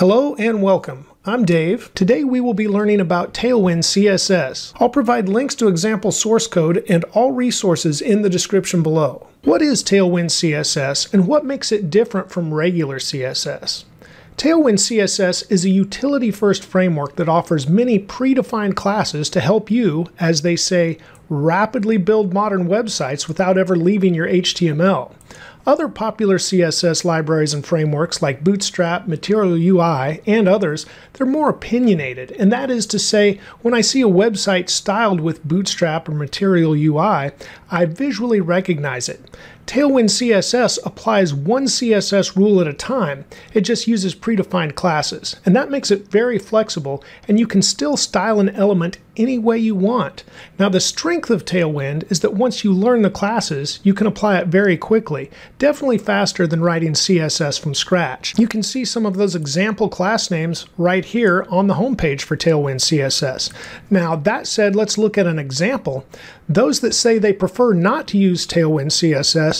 Hello and welcome. I'm Dave. Today we will be learning about Tailwind CSS. I'll provide links to example source code and all resources in the description below. What is Tailwind CSS and what makes it different from regular CSS? Tailwind CSS is a utility-first framework that offers many predefined classes to help you, as they say, rapidly build modern websites without ever leaving your HTML. Other popular CSS libraries and frameworks like Bootstrap, Material UI, and others, they're more opinionated, and that is to say, when I see a website styled with Bootstrap or Material UI, I visually recognize it. Tailwind CSS applies one CSS rule at a time. It just uses predefined classes, and that makes it very flexible, and you can still style an element any way you want. Now, the strength of Tailwind is that once you learn the classes, you can apply it very quickly, definitely faster than writing CSS from scratch. You can see some of those example class names right here on the homepage for Tailwind CSS. Now, that said, let's look at an example. Those that say they prefer not to use Tailwind CSS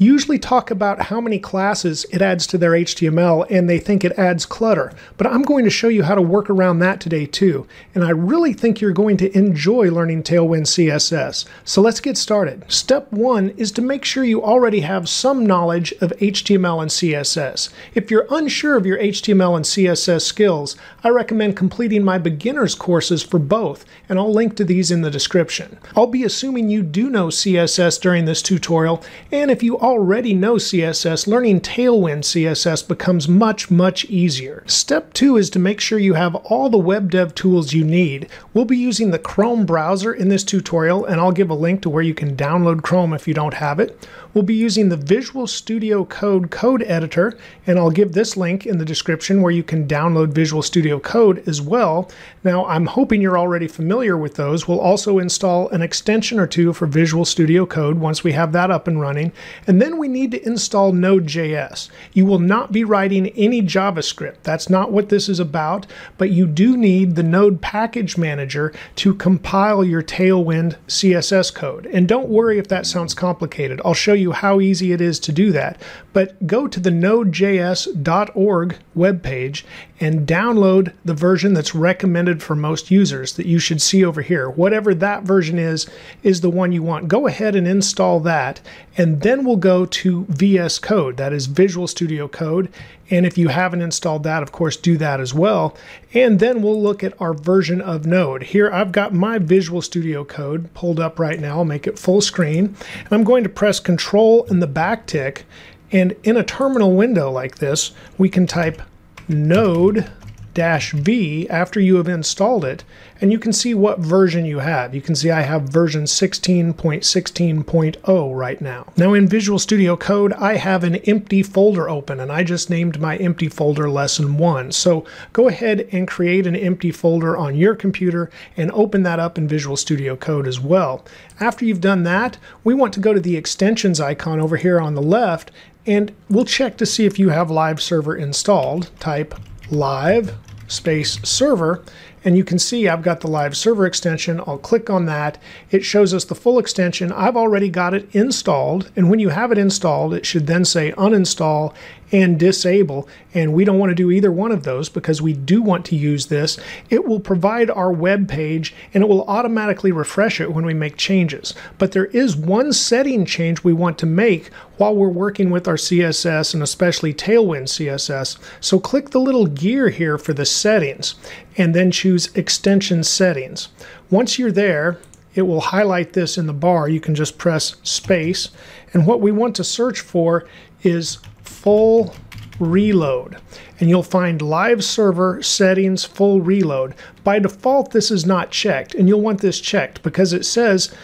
usually talk about how many classes it adds to their HTML and they think it adds clutter. But I'm going to show you how to work around that today too. And I really think you're going to enjoy learning Tailwind CSS. So let's get started. Step one is to make sure you already have some knowledge of HTML and CSS. If you're unsure of your HTML and CSS skills, I recommend completing my beginner's courses for both, and I'll link to these in the description. I'll be assuming you do know CSS during this tutorial, and if you already know CSS, learning Tailwind CSS becomes much, much easier. Step two is to make sure you have all the web dev tools you need. We'll be using the Chrome browser in this tutorial, and I'll give a link to where you can download Chrome if you don't have it. We'll be using the Visual Studio Code code editor, and I'll give this link in the description where you can download Visual Studio Code as well. Now, I'm hoping you're already familiar with those. We'll also install an extension or two for Visual Studio Code once we have that up and running. And then we need to install Node.js. You will not be writing any JavaScript. That's not what this is about, but you do need the Node Package Manager to compile your Tailwind CSS code. And don't worry if that sounds complicated. I'll show you how easy it is to do that. But go to the nodejs.org webpage and download the version that's recommended for most users that you should see over here. Whatever that version is, is the one you want. Go ahead and install that, and then we'll go to VS Code, that is Visual Studio Code. And if you haven't installed that, of course, do that as well. And then we'll look at our version of Node. Here I've got my Visual Studio Code pulled up right now. I'll make it full screen. And I'm going to press Control and the back tick. And in a terminal window like this, we can type node V after you have installed it, and you can see what version you have. You can see I have version 16.16.0 right now. Now in Visual Studio Code, I have an empty folder open, and I just named my empty folder Lesson 1. So go ahead and create an empty folder on your computer and open that up in Visual Studio Code as well. After you've done that, we want to go to the extensions icon over here on the left and we'll check to see if you have live server installed. Type live space server and you can see I've got the live server extension. I'll click on that. It shows us the full extension. I've already got it installed. And when you have it installed, it should then say uninstall and disable. And we don't want to do either one of those because we do want to use this. It will provide our web page and it will automatically refresh it when we make changes. But there is one setting change we want to make while we're working with our CSS and especially Tailwind CSS. So click the little gear here for the settings and then choose extension settings. Once you're there, it will highlight this in the bar. You can just press space. And what we want to search for is full reload. And you'll find live server settings full reload. By default, this is not checked. And you'll want this checked because it says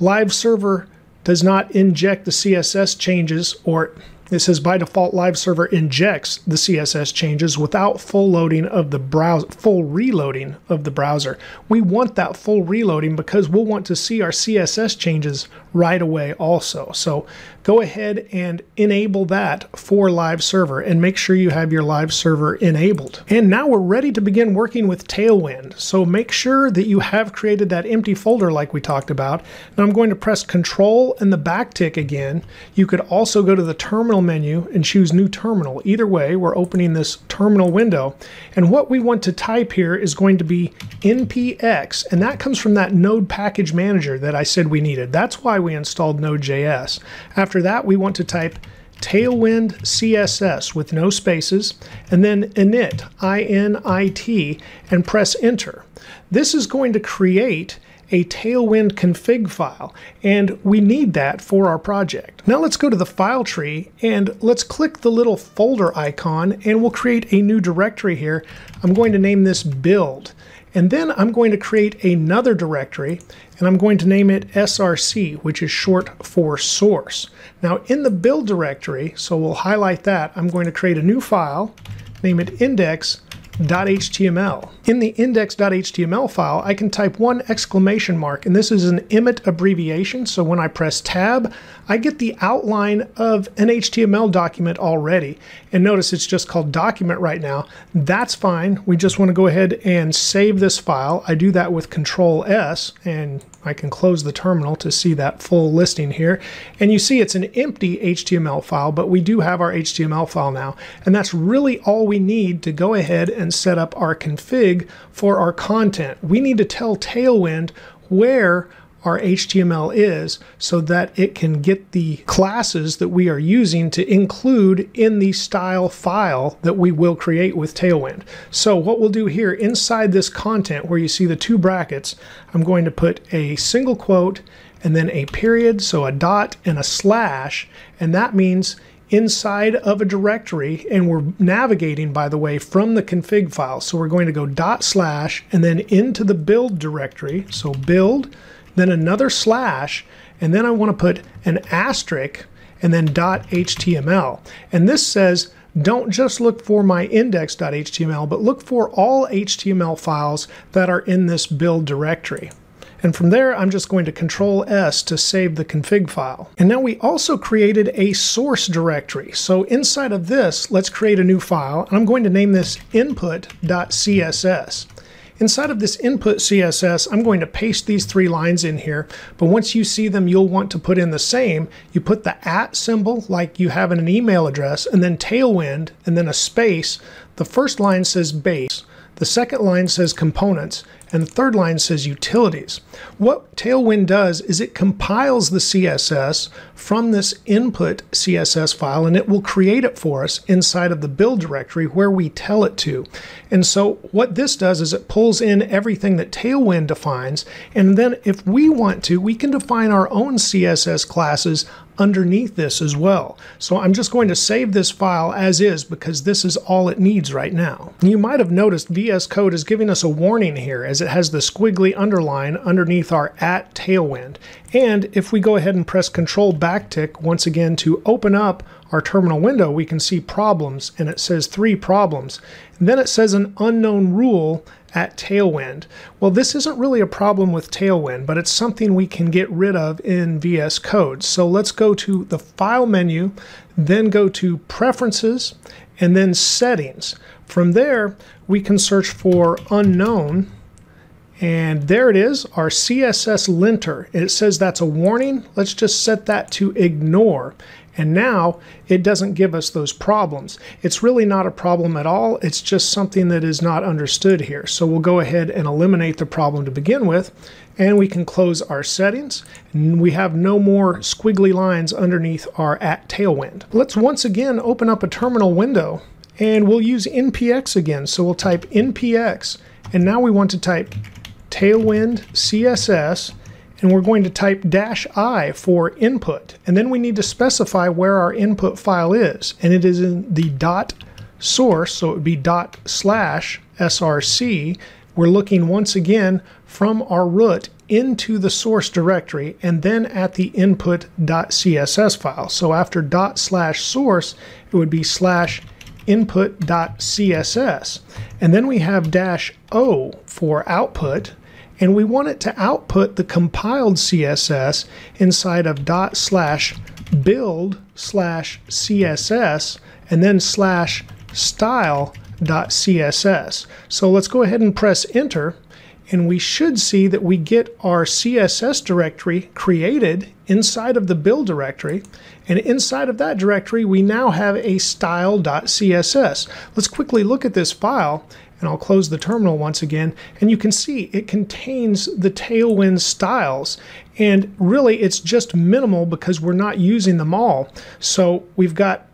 live server does not inject the CSS changes or it says by default live server injects the CSS changes without full loading of the browser, full reloading of the browser. We want that full reloading because we'll want to see our CSS changes right away also. So go ahead and enable that for live server and make sure you have your live server enabled. And now we're ready to begin working with Tailwind. So make sure that you have created that empty folder like we talked about. Now I'm going to press control and the back tick again. You could also go to the terminal menu and choose new terminal. Either way, we're opening this terminal window. And what we want to type here is going to be npx, and that comes from that node package manager that I said we needed. That's why we installed Node.js. After that, we want to type Tailwind CSS with no spaces, and then init, I-N-I-T, and press enter. This is going to create a Tailwind config file, and we need that for our project. Now let's go to the file tree and let's click the little folder icon and we'll create a new directory here. I'm going to name this build. And then I'm going to create another directory and I'm going to name it src, which is short for source. Now in the build directory, so we'll highlight that, I'm going to create a new file, name it index.html. In the index.html file, I can type one exclamation mark, and this is an Emmet abbreviation, so when I press tab, I get the outline of an HTML document already. And notice it's just called document right now. That's fine. We just want to go ahead and save this file. I do that with Control S, and I can close the terminal to see that full listing here. And you see it's an empty HTML file, but we do have our HTML file now. And that's really all we need to go ahead and set up our config for our content. We need to tell Tailwind where our HTML is so that it can get the classes that we are using to include in the style file that we will create with Tailwind. So what we'll do here inside this content where you see the two brackets, I'm going to put a single quote and then a period, so a dot and a slash, and that means inside of a directory and we're navigating by the way from the config file so we're going to go dot slash and then into the build directory so build then another slash, and then I want to put an asterisk and then .html. And this says don't just look for my index.html, but look for all HTML files that are in this build directory. And from there, I'm just going to Control S to save the config file. And now we also created a source directory. So inside of this, let's create a new file. And I'm going to name this input.css. Inside of this input CSS, I'm going to paste these three lines in here, but once you see them, you'll want to put in the same. You put the at symbol like you have in an email address, and then tailwind, and then a space. The first line says base, the second line says components, and the third line says utilities. What Tailwind does is it compiles the CSS from this input CSS file and it will create it for us inside of the build directory where we tell it to. And so what this does is it pulls in everything that Tailwind defines and then if we want to, we can define our own CSS classes underneath this as well. So I'm just going to save this file as is because this is all it needs right now. You might have noticed VS Code is giving us a warning here as it has the squiggly underline underneath our at tailwind. And if we go ahead and press control backtick once again to open up our terminal window, we can see problems and it says three problems. And then it says an unknown rule at Tailwind. Well, this isn't really a problem with Tailwind, but it's something we can get rid of in VS Code. So let's go to the File menu, then go to Preferences, and then Settings. From there, we can search for Unknown, and there it is, our CSS linter. It says that's a warning. Let's just set that to ignore. And now it doesn't give us those problems. It's really not a problem at all. It's just something that is not understood here. So we'll go ahead and eliminate the problem to begin with. And we can close our settings. And we have no more squiggly lines underneath our at tailwind. Let's once again open up a terminal window and we'll use npx again. So we'll type npx and now we want to type tailwind CSS, and we're going to type dash i for input. And then we need to specify where our input file is. And it is in the dot source, so it would be dot slash src. We're looking once again from our root into the source directory and then at the input.css file. So after dot slash source, it would be slash input.css. And then we have dash O for output, and we want it to output the compiled CSS inside of dot slash build slash CSS and then slash style.css. So let's go ahead and press enter and we should see that we get our CSS directory created inside of the build directory. And inside of that directory, we now have a style.css. Let's quickly look at this file and I'll close the terminal once again, and you can see it contains the Tailwind styles. And really, it's just minimal because we're not using them all. So we've got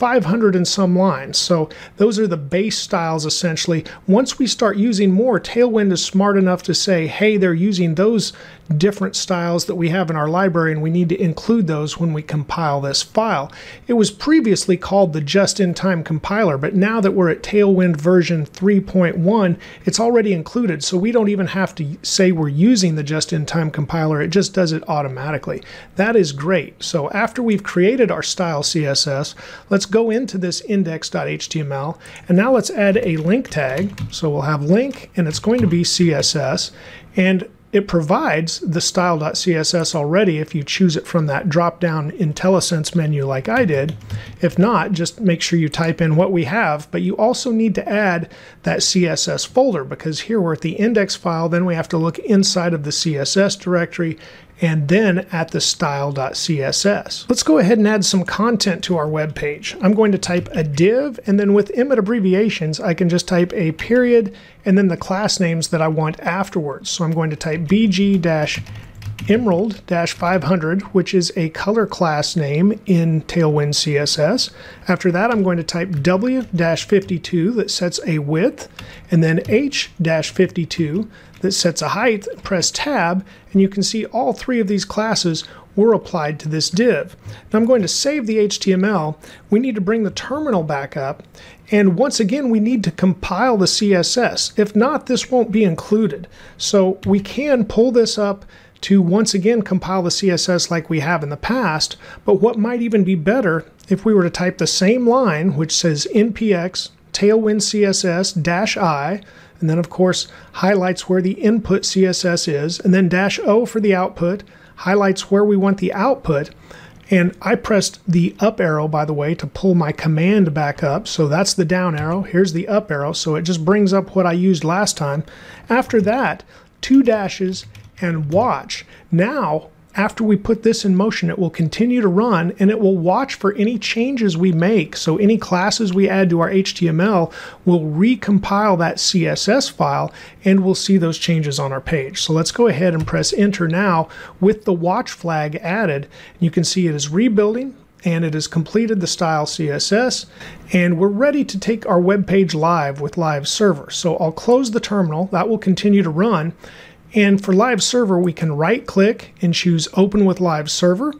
500 and some lines. So those are the base styles essentially. Once we start using more, Tailwind is smart enough to say, hey, they're using those different styles that we have in our library and we need to include those when we compile this file. It was previously called the just-in-time compiler, but now that we're at Tailwind version 3.1, it's already included, so we don't even have to say we're using the just-in-time compiler, it just does it automatically. That is great. So after we've created our style CSS, let's go into this index.html, and now let's add a link tag. So we'll have link, and it's going to be CSS, and it provides the style.css already if you choose it from that drop-down IntelliSense menu like I did. If not, just make sure you type in what we have, but you also need to add that CSS folder because here we're at the index file, then we have to look inside of the CSS directory and then at the style.css. Let's go ahead and add some content to our web page. I'm going to type a div, and then with Emmet abbreviations, I can just type a period and then the class names that I want afterwards. So I'm going to type bg Emerald 500, which is a color class name in Tailwind CSS. After that, I'm going to type W 52 that sets a width, and then H 52 that sets a height. Press Tab, and you can see all three of these classes were applied to this div. Now I'm going to save the HTML. We need to bring the terminal back up. And once again, we need to compile the CSS. If not, this won't be included. So we can pull this up to once again compile the CSS like we have in the past, but what might even be better if we were to type the same line, which says npx tailwind css dash i, and then of course highlights where the input CSS is, and then dash o for the output, highlights where we want the output, and I pressed the up arrow, by the way, to pull my command back up. So that's the down arrow. Here's the up arrow. So it just brings up what I used last time. After that, two dashes and watch. Now, after we put this in motion, it will continue to run and it will watch for any changes we make. So any classes we add to our HTML will recompile that CSS file and we'll see those changes on our page. So let's go ahead and press enter now with the watch flag added. You can see it is rebuilding and it has completed the style CSS and we're ready to take our web page live with live server. So I'll close the terminal, that will continue to run and for live server, we can right click and choose open with live server.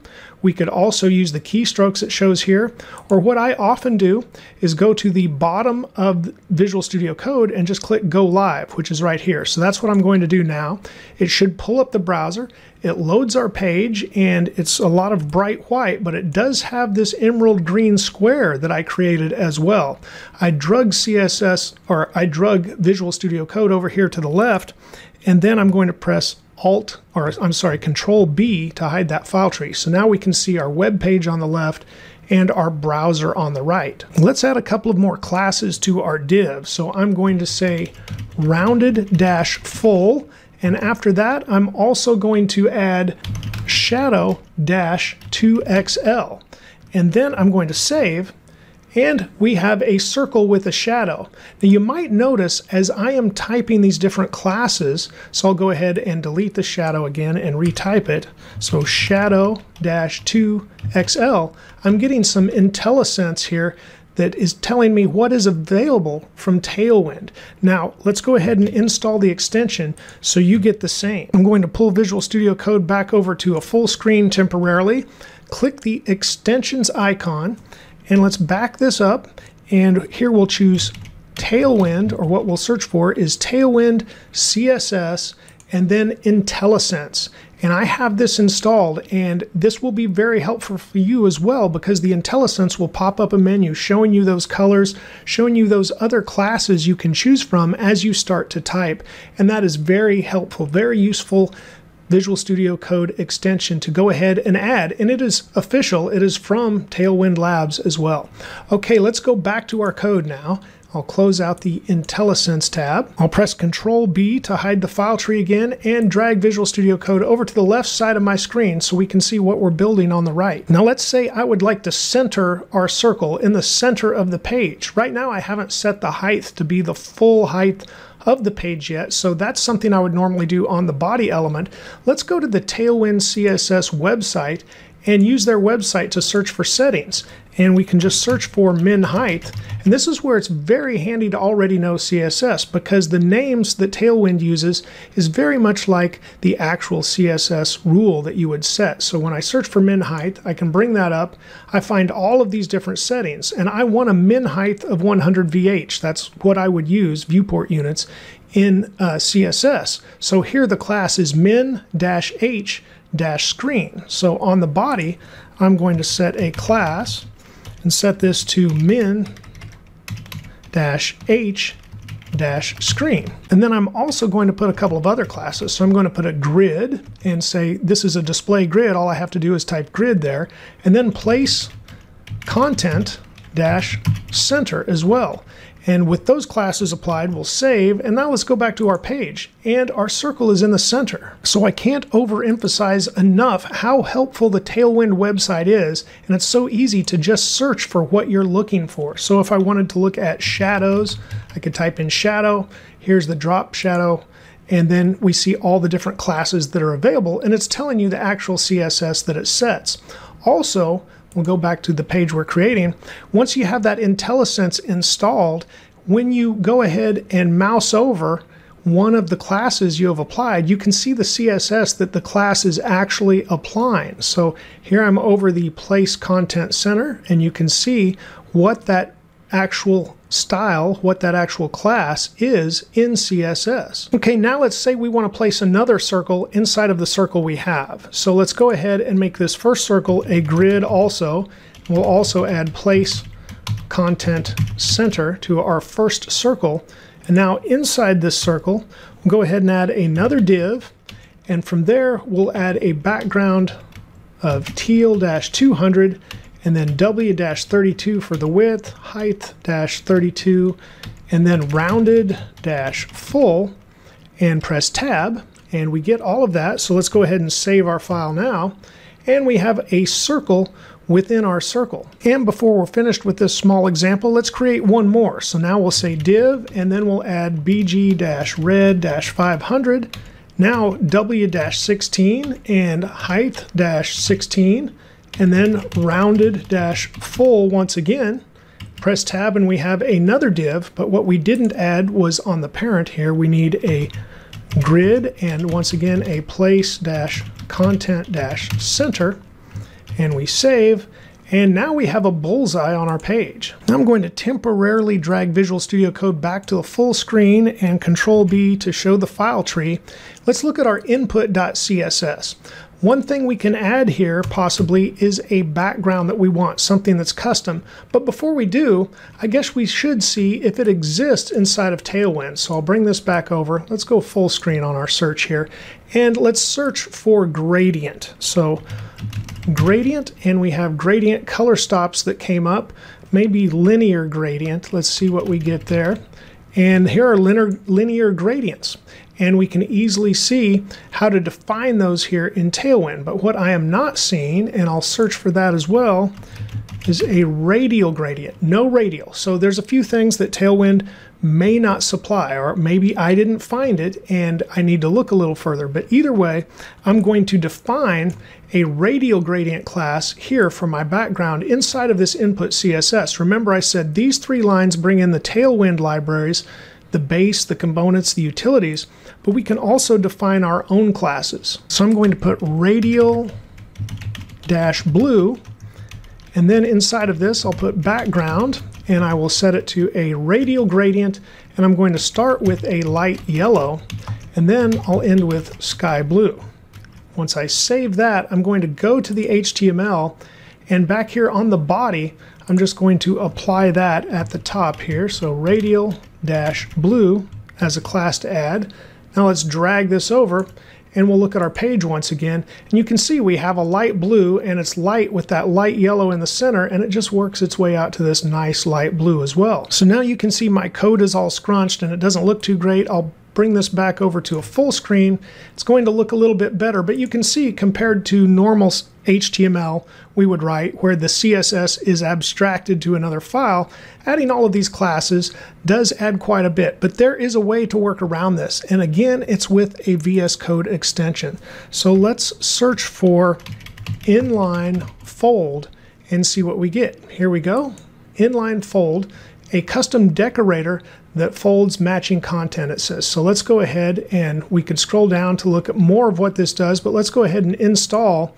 We could also use the keystrokes it shows here. Or what I often do is go to the bottom of Visual Studio Code and just click go live, which is right here. So that's what I'm going to do now. It should pull up the browser. It loads our page and it's a lot of bright white, but it does have this emerald green square that I created as well. I drug CSS or I drug Visual Studio Code over here to the left and then I'm going to press Alt, or I'm sorry, Control B to hide that file tree. So now we can see our web page on the left and our browser on the right. Let's add a couple of more classes to our div. So I'm going to say rounded dash full, and after that, I'm also going to add shadow dash 2xl. And then I'm going to save, and we have a circle with a shadow. Now you might notice as I am typing these different classes, so I'll go ahead and delete the shadow again and retype it. So shadow-2xl, I'm getting some IntelliSense here that is telling me what is available from Tailwind. Now, let's go ahead and install the extension so you get the same. I'm going to pull Visual Studio Code back over to a full screen temporarily, click the extensions icon, and let's back this up. And here we'll choose Tailwind, or what we'll search for is Tailwind CSS and then IntelliSense. And I have this installed, and this will be very helpful for you as well because the IntelliSense will pop up a menu showing you those colors, showing you those other classes you can choose from as you start to type. And that is very helpful, very useful Visual Studio Code extension to go ahead and add, and it is official. It is from Tailwind Labs as well. Okay, let's go back to our code now. I'll close out the IntelliSense tab. I'll press Control B to hide the file tree again and drag Visual Studio Code over to the left side of my screen so we can see what we're building on the right. Now let's say I would like to center our circle in the center of the page. Right now I haven't set the height to be the full height of the page yet, so that's something I would normally do on the body element. Let's go to the Tailwind CSS website and use their website to search for settings. And we can just search for min height. And this is where it's very handy to already know CSS because the names that Tailwind uses is very much like the actual CSS rule that you would set. So when I search for min height, I can bring that up. I find all of these different settings and I want a min height of 100 VH. That's what I would use, viewport units, in uh, CSS. So here the class is min-h dash screen. So on the body, I'm going to set a class and set this to min dash h dash screen. And then I'm also going to put a couple of other classes. So I'm going to put a grid and say this is a display grid. All I have to do is type grid there and then place content dash center as well. And with those classes applied, we'll save. And now let's go back to our page. And our circle is in the center. So I can't overemphasize enough how helpful the Tailwind website is. And it's so easy to just search for what you're looking for. So if I wanted to look at shadows, I could type in shadow. Here's the drop shadow. And then we see all the different classes that are available. And it's telling you the actual CSS that it sets. Also, we'll go back to the page we're creating. Once you have that IntelliSense installed, when you go ahead and mouse over one of the classes you have applied, you can see the CSS that the class is actually applying. So here I'm over the Place Content Center, and you can see what that actual style, what that actual class is in CSS. Okay, now let's say we want to place another circle inside of the circle we have. So let's go ahead and make this first circle a grid also. We'll also add place content center to our first circle. And now inside this circle, we'll go ahead and add another div. And from there, we'll add a background of teal-200 and then W-32 for the width, height-32, and then rounded-full, and press tab, and we get all of that. So let's go ahead and save our file now. And we have a circle within our circle. And before we're finished with this small example, let's create one more. So now we'll say div, and then we'll add bg-red-500, now W-16 and height-16, and then rounded dash full once again. Press tab and we have another div, but what we didn't add was on the parent here, we need a grid and once again a place dash content dash center and we save and now we have a bullseye on our page. Now I'm going to temporarily drag Visual Studio Code back to the full screen and Control B to show the file tree. Let's look at our input.css. One thing we can add here possibly is a background that we want, something that's custom. But before we do, I guess we should see if it exists inside of Tailwind. So I'll bring this back over. Let's go full screen on our search here. And let's search for gradient. So gradient, and we have gradient color stops that came up. Maybe linear gradient. Let's see what we get there. And here are linear, gradients and we can easily see how to define those here in Tailwind. But what I am not seeing, and I'll search for that as well, is a radial gradient, no radial. So there's a few things that Tailwind may not supply, or maybe I didn't find it and I need to look a little further. But either way, I'm going to define a radial gradient class here for my background inside of this input CSS. Remember I said these three lines bring in the Tailwind libraries the base, the components, the utilities, but we can also define our own classes. So I'm going to put radial dash blue, and then inside of this I'll put background, and I will set it to a radial gradient, and I'm going to start with a light yellow, and then I'll end with sky blue. Once I save that, I'm going to go to the HTML, and back here on the body, I'm just going to apply that at the top here. So radial dash blue as a class to add. Now let's drag this over and we'll look at our page once again. And you can see we have a light blue and it's light with that light yellow in the center and it just works its way out to this nice light blue as well. So now you can see my code is all scrunched and it doesn't look too great. I'll bring this back over to a full screen, it's going to look a little bit better, but you can see compared to normal HTML we would write where the CSS is abstracted to another file, adding all of these classes does add quite a bit, but there is a way to work around this. And again, it's with a VS Code extension. So let's search for inline fold and see what we get. Here we go, inline fold a custom decorator that folds matching content it says. So let's go ahead and we could scroll down to look at more of what this does, but let's go ahead and install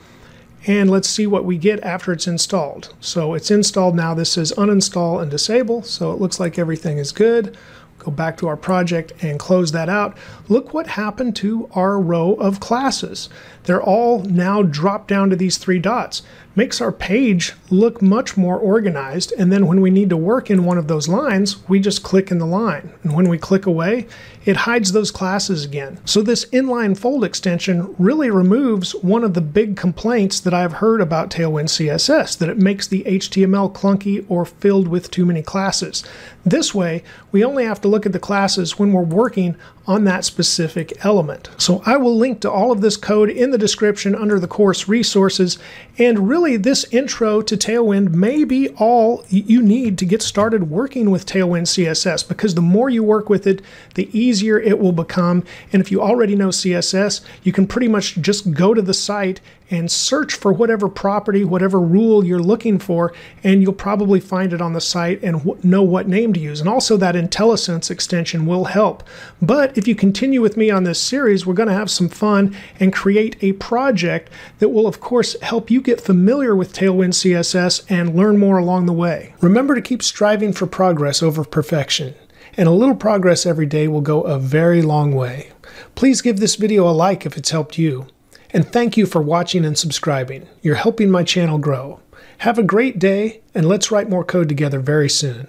and let's see what we get after it's installed. So it's installed now. This says uninstall and disable. So it looks like everything is good. Go back to our project and close that out. Look what happened to our row of classes. They're all now dropped down to these three dots makes our page look much more organized. And then when we need to work in one of those lines, we just click in the line. And when we click away, it hides those classes again. So this inline fold extension really removes one of the big complaints that I've heard about Tailwind CSS, that it makes the HTML clunky or filled with too many classes. This way, we only have to look at the classes when we're working on that specific element. So I will link to all of this code in the description under the course resources. And really, this intro to Tailwind may be all you need to get started working with Tailwind CSS because the more you work with it, the easier it will become. And if you already know CSS, you can pretty much just go to the site and search for whatever property, whatever rule you're looking for, and you'll probably find it on the site and know what name to use. And also that IntelliSense extension will help. But if you continue with me on this series, we're going to have some fun and create a project that will, of course, help you get familiar with Tailwind CSS and learn more along the way. Remember to keep striving for progress over perfection. And a little progress every day will go a very long way. Please give this video a like if it's helped you. And thank you for watching and subscribing. You're helping my channel grow. Have a great day, and let's write more code together very soon.